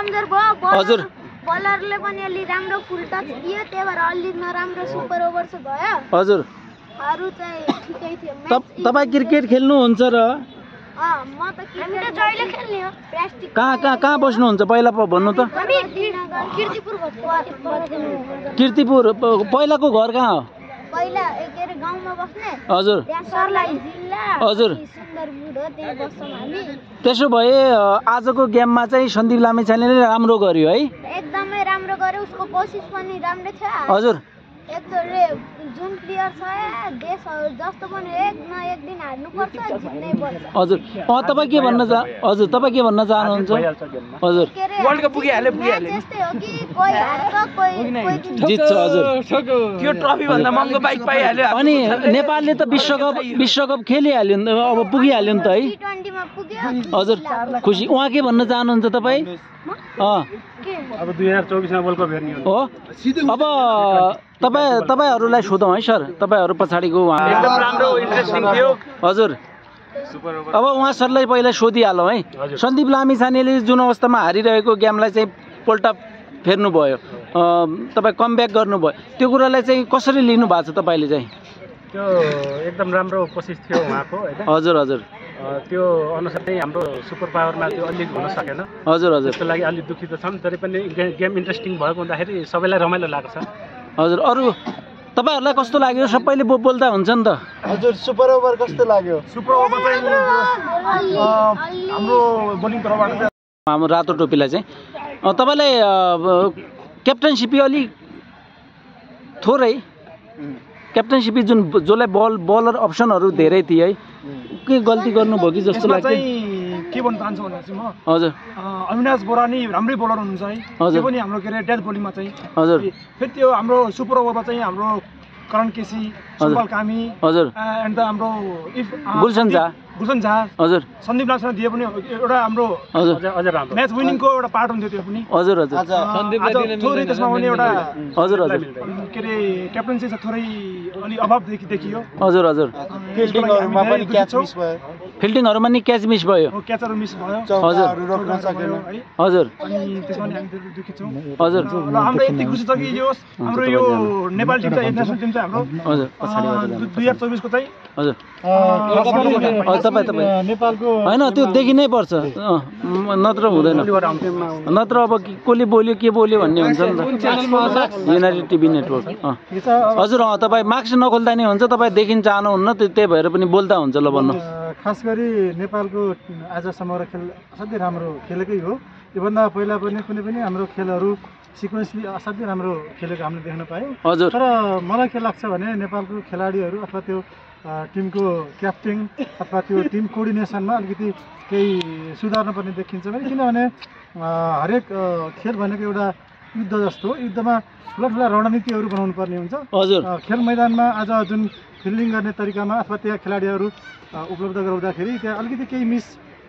कमजोर भयो। बलर- हजुर। बलरले पनि अलि राम्रो फुल टच दियो त्यही भएर अलि नराम्रो सुपर ओभर चाहिँ भयो। हजुर। अरू चाहिँ ठिकै थियो। तप तपाईँ क्रिकेट खेल्नुहुन्छ र? अँ, म त हामी त जहिले खेल्ने हो। प्लास्टिक कहाँ कहाँ कहाँ बस्नुहुन्छ? पहिला भन्नु त। किर्तिपुर किर्तिपुर। पहिलाको घर कहाँ हो? पहिला के अरे गाउँमा बस्ने। हजुर। सर्लाही जिल्ला हजुर। सुन्दरपुर हो त्यहाँ बस्छौँ हामी। त्यसो भए आजको गेममा चाहिँ सन्दीप लामिछानेले राम्रो गर्यो है। एकदमै राम्रो गर्यो उसको कोसिस पनि राम्रो थियो। हजुर। एकचोटि जुन प्लेयर छ देश जस्तो पनि एक न एक दिन हार्नुपर्छ जित्नै पर्छ। हजुर अँ तपाईँ के भन्न चाह हजुर तपाईँ के भन्न चाहनुहुन्छ? हजुर। वर्ल्ड कप पुगिहाल्यो पुगिहाल्यो। यस्तै हो कि कोही हार्छ कोही कोही जित्छ हजुर। त्यो ट्रफी भन्दा महँगो बाइक पाइहाल्यो। अनि नेपालले त विश्वकप विश्वकप खेलिहाल्यो नि त अब पुगिहाल्यो नि त है। हजुर खुसी उहाँ के भन्न चाहनुहुन्छ तपाईँ? अँ। अब दुई हजार चौबिसमा वर्ल्ड कप हेर्ने हो। हो? अब तपाईँ तपाईँहरूलाई सोधौँ है सर। तपाईँहरू पछाडिको उहाँ। एकदम राम्रो इन्ट्रेस्टिङ थियो। हजुर। अब उहाँ सरलाई पहिला सोधिहालौँ है। सन्दीप लामिछानेले जुन अवस्थामा हारिरहेको गेमलाई चाहिँ पल्टा फेर्नुभयो अँ, तपाईँ कमब्याक गर्नुभयो त्यो कुरालाई चाहिँ कसरी लिनु भएको छ तपाईँले चाहिँ? त्यो एकदम राम्रो कोसिस थियो उहाँको होइन? हजुर हजुर। त्यो अनुसार चाहिँ हाम्रो सुपर पावरमा त्यो अलिक हुन सकेन। हजुर हजुर। त्यसको लागि अलिक दुःखी त छौँ तरै पनि गेम इन्ट्रेस्टिङ भएको हुँदाखेरि सबैलाई रमाइलो लाग्छ। हजुर अरू तपाईँहरूलाई कस्तो लाग्यो? सबैले बो- बोल्दा हुन्छ नि त। हजुर सुपर ओभर कस्तो लाग्यो? सुपर ओभर चाहिँ हाम्रो बोलिङ तर्फबाट चाहिँ हाम्रो रातो टोपीलाई चाहिँ। तपाईँलाई क्याप्टनसिपी अलिक थोरै। क्याप्टनसिपी जुन जसलाई बल बलर अप्सनहरू धेरै थिए है। के गल्ती गर्नुभयो कि जस्तो चाहिँ के भन्न चाहन्छु भन्दा चाहिँ म हजुर। अविनाश बोरानी राम्रै बोलर हुनुहुन्छ है। त्यो पनि हाम्रो के अरे डेथ बोलिङमा चाहिँ। हजुर। फेरि त्यो हाम्रो सुपर ओभरमा चाहिँ हाम्रो करण केसी सुम्बल कामी हजुर। एन्ड द हाम्रो इफ गुलसन झा। गुलसन झा। हजुर। सन्दीप लाक्समा दिए पनि एउटा हाम्रो हजुर। म्याच विनिङको एउटा पार्ट हुन्थ्यो त्यो पनि। हजुर हजुर। थोरै त्यसमा पनि एउटा हजुर हजुर। के अरे क्याप्टन्सी चाहिँ थोरै अलि अभाव देखि देखियो। हजुर हजुर। फिल्डिङहरूमा पनि क्याच मिस भयो। फिल्डिङहरूमा नि क्याच मिस भयो। हो, क्याचहरू मिस भयो चौकाहरू रोक्न सकेन है हजुर अनि त्यसमा पनि हामी धेरै दुःखी छौँ हजुर र हाम्रो यति खुसी छ कि यो हाम्रो यो नेपाल टिम चाहिँ इन्टरनेसनल टिम चाहिँ हाम्रो हजुर पछाडिबाट अँ, जानु। दुई हजार चौबिसको चाहिँ हजुर खास गरी हजुर तपाईँ तपाईँ। नेपालको होइन त्यो देखि नै पर्छ। नत्र हुँदैन। नत्र अब कसले बोल्यो के बोल्यो भन्ने हुन्छ नि त। युनाइटेड टिभी नेटवर्क अँ। हजुर अँ तपाईँ मार्क्स नखोल्दा नि हुन्छ। तपाईँ देखिन चाहनुहुन्न त्यो- त्यही भएर पनि बोल्दा हुन्छ ल भन्नु। खास गरी नेपालको आजसम्म र खेल असाध्यै राम्रो खेलेकै हो। योभन्दा पहिला पनि कुनै पनि हाम्रो खेलहरू सिक्वेन्सली असाध्यै राम्रो खेलेको हामीले देख्न पायौँ। हजुर। तर मलाई के लाग्छ भने नेपालको खेलाडीहरू अथवा त्यो टिमको क्याप्टेन अथवा त्यो टिम कोअर्डिनेसनमा अलिकति केही सुधार्न पर्ने देखिन्छ भने किनभने हरेक खेल भनेको एउटा युद्ध जस्तो हो। युद्धमा ठुला ठुला रणनीतिहरू बनाउनु पर्ने हुन्छ। हजुर। खेल मैदानमा आज जुन फिल्डिङ गर्ने तरिकामा अथवा त्यहाँ खेलाडीहरू उपलब्ध गराउँदाखेरि त्यहाँ अलिकति केही मिस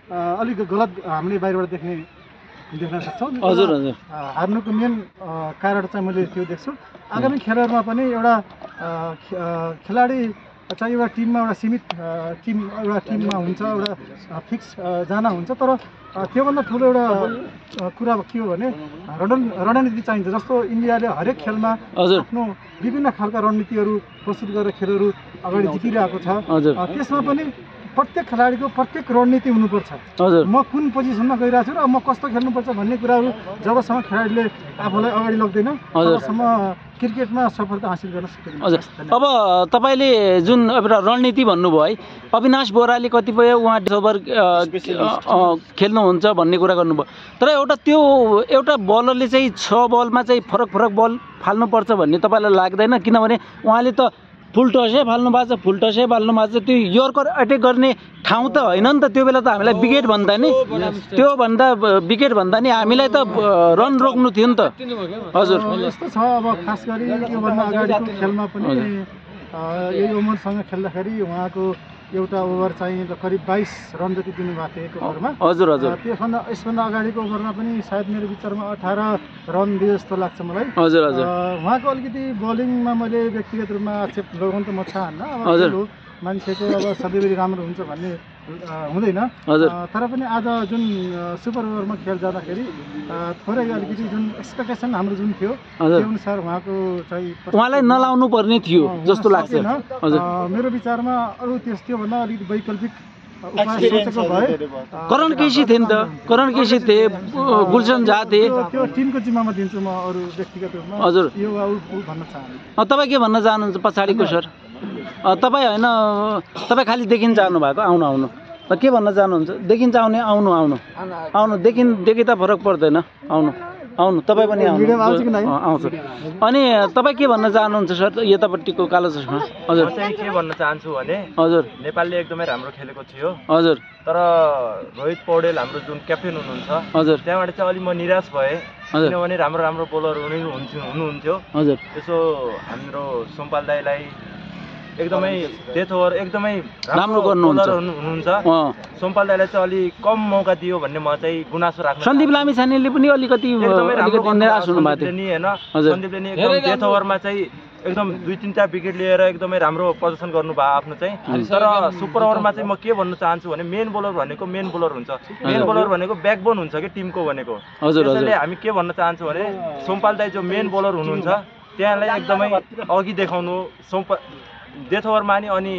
अलिक गलत हामीले बाहिरबाट देख्ने देख्न सक्छौँ। हजुर हजुर। हार्नुको मेन कारण चाहिँ मैले त्यो देख्छु। आगामी खेलहरूमा पनि एउटा खेलाडी चाहिँ एउटा टिममा एउटा सीमित टिम एउटा टिममा हुन्छ एउटा फिक्स जाना हुन्छ तर त्योभन्दा ठुलो एउटा कुरा के हो भने रण रणनीति चाहिन्छ जस्तो इन्डियाले हरेक खेलमा आफ्नो विभिन्न खालका रणनीतिहरू प्रस्तुत गरेर खेलहरू अगाडि जितिरहेको छ। त्यसमा पनि प्रत्येक खेलाडीको प्रत्येक रणनीति हुनुपर्छ। हजुर। म कुन पोजिसनमा गइरहेको छु र म कस्तो खेल्नुपर्छ भन्ने कुराहरू जबसम्म खेलाडीले आफूलाई अगाडि लग्दैन। तबसम्म क्रिकेटमा सफलता हासिल गर्न सक्दैन। हजुर। अब तपाईँले जुन एउटा रणनीति भन्नुभयो है अविनाश बोराले कतिपय उहाँ ओभर खेल्नुहुन्छ भन्ने कुरा गर्नुभयो। तर एउटा त्यो एउटा बलरले चाहिँ छ बलमा चाहिँ फरक फरक बल फाल्नुपर्छ भन्ने तपाईँलाई लाग्दैन? किनभने उहाँले त फुल टसै फाल्नु भएको छ फुल टसै फाल्नु भएको छ। त्यो यर्कर अट्याक गर्ने ठाउँ त होइन नि त त्यो बेला त हामीलाई विकेट भन्दा नि त्यो भन्दा विकेट भन्दा नि हामीलाई त रन रोक्नु थियो नि त। हजुर। यस्तो छ अब खास गरी योभन्दा अगाडिको खेलमा पनि यही उमरसँग खेल्दाखेरि उहाँको एउटा ओभर चाहिँ करिब बाइस रन जति दिनुभएको थियो एक ओभरमा। हजुर हजुर। त्यसभन्दा यसभन्दा अगाडिको ओभरमा पनि सायद मेरो विचारमा अठार रन दिए जस्तो लाग्छ मलाई। हजुर हजुर। उहाँको अलिकति बलिङमा मैले व्यक्तिगत रूपमा आक्षेप लगाउनु त म चाहन्न अब हजुर। मान्छेको अब सधैँभरि राम्रो हुन्छ भन्ने हुँदैन। तर पनि आज जुन सुपर ओभरमा खेल जाँदाखेरि थोरै अलिकति जुन एक्सपेक्टेसन हाम्रो जुन थियो त्यो अनुसार उहाँको चाहिँ उहाँलाई नलाउनु पर्ने थियो जस्तो लाग्छ। मेरो विचारमा अरू त्यस त्योभन्दा अलिकति वैकल्पिक करण केसी थिए नि त। करण केसी थिए गुलसन झा थिए। त्यो त्यो टिमको जिम्मामा दिन्छु म अरू व्यक्तिगत रूपमा। हजुर। यो वा ऊ ऊ भन्न चाहन्छु। अ, तपाईँ के भन्न चाहनुहुन्छ पछाडिको सर? तपाईँ होइन तपाईँ खालि देखिन चाहनु भएको आउनु। आउनु के भन्न चाहनुहुन्छ? देखिन्छ आउने आउनु आउनु। आउनु देखिन देखि त फरक पर्दैन। आउनु आउनु। तपाईँ पनि आउँछ अनि तपाईँ के भन्न चाहनुहुन्छ सर यतापट्टिको कालो चस्मा? हजुर। के भन्न चाहन्छु भने हजुर। नेपालले एकदमै राम्रो खेलेको थियो। हजुर। तर रोहित पौडेल हाम्रो जुन क्याप्टेन हुनुहुन्छ हजुर। त्यहाँबाट चाहिँ अलिक म निराश भएँ। हजुर। किनभने राम्रो राम्रो बोलर हुनु हुन्थ्यो हुनुहुन्थ्यो। हजुर। त्यसो हाम्रो सोमपाल दाईलाई एकदमै डेथ ओभर एकदमै राम्रो गर्नुहुन्छ। हुनुहुन्छ। सोमपाल दाईलाई चाहिँ अलिक कम मौका दियो भन्ने म चाहिँ गुनासो राख्न सन्दीप। लामिछानेले पनि अलिकति निराश हुनुभएको थियो। नि होइन। सन्दीपले नि एकदम डेथ ओभरमा चाहिँ एकदम दुई तिनवटा विकेट लिएर एकदमै राम्रो प्रदर्शन गर्नुभयो आफ्नो चाहिँ। तर सुपर ओभरमा चाहिँ म के भन्न चाहन्छु भने मेन बोलर भनेको मेन बोलर हुन्छ। मेन। बोलर भनेको ब्याकबोन हुन्छ कि टिमको भनेको। हजुर हजुर। त्यसैले हामी के भन्न चाहन्छौँ भने सोमपाल दाई जो मेन बोलर हुनुहुन्छ त्यहाँलाई एकदमै अघि देखाउनु सोमप डेथ ओभरमा नि अनि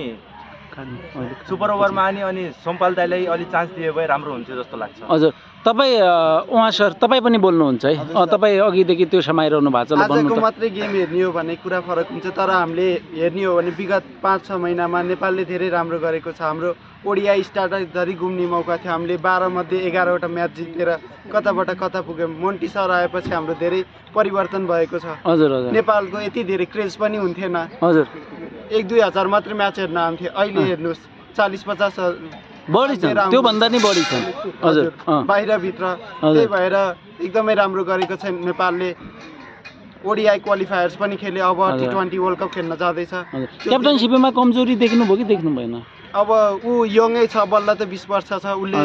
सुपर ओभरमा नि अनि सोमपाल दाईलाई अलिक चान्स दियो भए राम्रो हुन्थ्यो जस्तो लाग्छ। हजुर। तपाईँ उहाँ सर तपाईँ पनि बोल्नुहुन्छ है? तपाईँ अघिदेखि त्यो समाइरहनु भएको छ आजको मात्रै गेम हेर्ने हो भने कुरा फरक हुन्छ तर हामीले हेर्ने हो भने विगत पाँच छ महिनामा नेपालले धेरै राम्रो गरेको छ। हाम्रो ओडिआई स्टार्टर धरि घुम्ने मौका थियो। हामीले बाह्र मध्ये एघारवटा म्याच जितेर कताबाट कता पुग्यौँ। मोन्टी सर आएपछि हाम्रो धेरै परिवर्तन भएको छ। हजुर हजुर। नेपालको यति धेरै क्रेज पनि हुन्थेन। हजुर। एक दुई हजार मात्रै म्याच हेर्न आउँथ्यो अहिले हेर्नुहोस् चालिस पचास बढी छन्। त्योभन्दा नि बढी छन्। हजुर। बाहिरभित्र। त्यही भएर एकदमै राम्रो गरेको छ नेपालले। ओडिआई क्वालिफायर्स पनि खेले। अब टी। ट्वेन्टी वर्ल्ड कप खेल्न जाँदैछ। क्याप्टनसिपमा कमजोरी देख्नुभयो कि देख्नु भएन? अब ऊ यङै छ बल्ल त बिस वर्ष छ। उसले।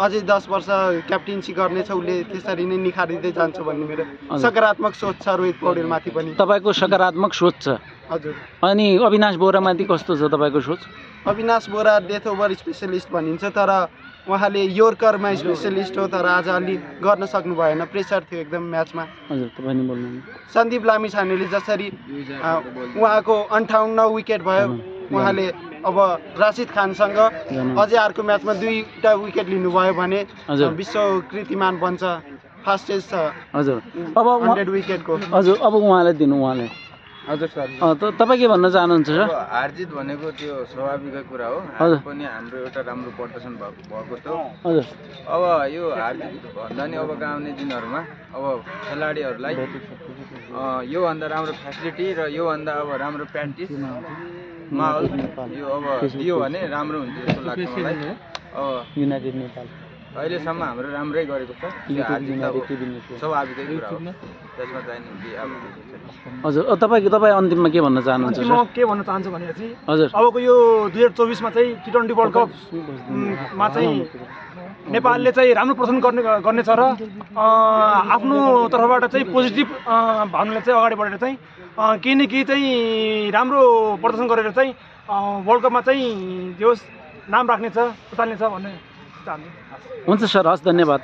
अझै दस वर्ष क्याप्टेन्सी गर्नेछ। उसले त्यसरी नै निखारिँदै जान्छ भन्ने मेरो। सकारात्मक सोच छ रोहित पौडेलमाथि पनि। तपाईँको सकारात्मक सोच छ। हजुर। अनि अविनाश बोरामाथि कस्तो छ तपाईँको सोच? Avinash Bohara death over specialist भनिन्छ तर उहाँले योर्करमा स्पेसलिस्ट हो तर आज अलि गर्न सक्नु भएन। प्रेसर थियो एकदम म्याचमा। हजुर तपाईँ बोल्नु सन्दीप लामिछानेले जसरी उहाँको अन्ठाउन्न विकेट भयो उहाँले अब राशिद खानसँग अझै अर्को म्याचमा दुईवटा विकेट लिनुभयो भने विश्व कृतिमान बन्छ फास्टेस्ट छ। हजुर। अब विकेटको हजुर अब उहाँलाई दिनु उहाँलाई हजुर सर। तपाईँ के भन्न चाहनुहुन्छ अब सर हारजित भनेको त्यो स्वाभाविकै कुरा हो। हजुर। पनि हाम्रो एउटा राम्रो प्रदर्शन भएको थियो हजुर। अब यो हारजित भन्दा नि अबका आउने दिनहरूमा अब खेलाडीहरूलाई योभन्दा राम्रो फेसिलिटी र योभन्दा अब राम्रो प्र्याक्टिस माहौल यो अब दियो भने राम्रो हुन्थ्यो जस्तो लाग्छ मलाई। अब युनाइटेड नेपाल। अहिलेसम्म हाम्रो राम्रै गरेको छ। हजुर अ, तपाईँ तपाईँ अन्तिममा के भन्न चाहनुहुन्छ म के भन्न चाहन्छु भनेपछि हजुर। अबको यो दुई हजार चौबिसमा चाहिँ टी ट्वेन्टी वर्ल्ड कप मा चाहिँ नेपालले चाहिँ राम्रो प्रदर्शन गर्ने गर्नेछ र अँ, आफ्नो तर्फबाट चाहिँ पोजिटिभ भावनाले चाहिँ अगाडि बढेर चाहिँ केही न केही चाहिँ राम्रो प्रदर्शन गरेर चाहिँ वर्ल्ड कपमा चाहिँ जे होस् नाम राख्नेछ उताल्नेछ भन्ने चाहन्छु। हुन्छ सर हस् धन्यवाद।